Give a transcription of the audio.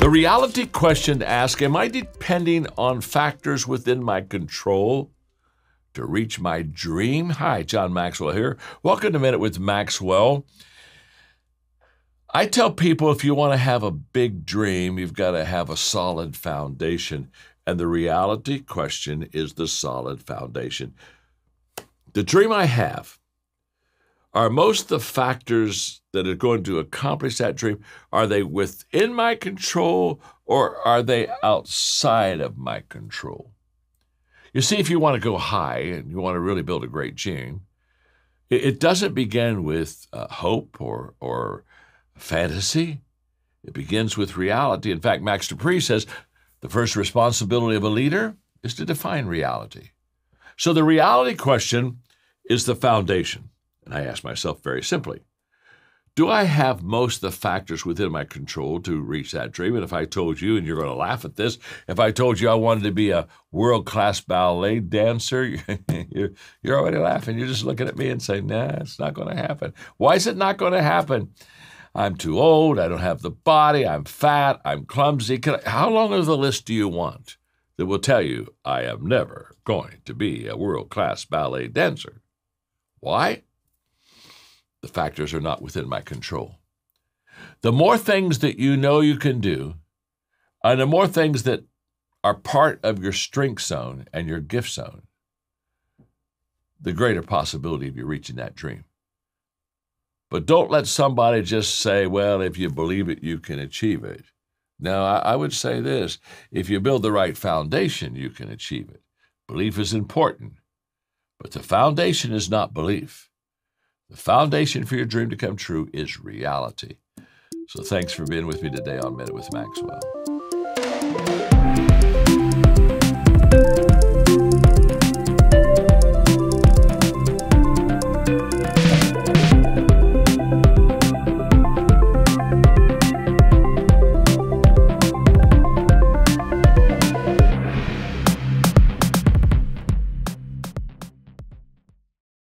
The reality question to ask Am I depending on factors within my control to reach my dream? Hi, John Maxwell here. Welcome to Minute with Maxwell. I tell people if you want to have a big dream, you've got to have a solid foundation. And the reality question is the solid foundation. The dream I have are most of the factors that are going to accomplish that dream are they within my control or are they outside of my control? You see if you want to go high and you want to really build a great dream it, doesn't begin with uh, hope or or fantasy. It begins with reality. In fact max De Pree says the first responsibility of a leader is to define reality. So the reality question is the foundation and I ask myself very simply Do I have most of the factors within my control to reach that dream? And if I told you, and you're going to laugh at this, if I told you I wanted to be a world class ballet dancer, you're, you're already laughing. You're just looking at me and saying, Nah, it's not going to happen. Why is it not going to happen? I'm too old. I don't have the body. I'm fat. I'm clumsy. I, how long of the list do you want that will tell you I am never going to be a world class ballet dancer? Why? The factors are not within my control. The more things that you know you can do, and the more things that are part of your strength zone and your gift zone, the greater possibility of you reaching that dream. But don't let somebody just say, well, if you believe it, you can achieve it. No, I, I would say this if you build the right foundation, you can achieve it. Belief is important, but the foundation is not belief. The foundation for your dream to come true is reality. So thanks for being with me today on Minute with Maxwell.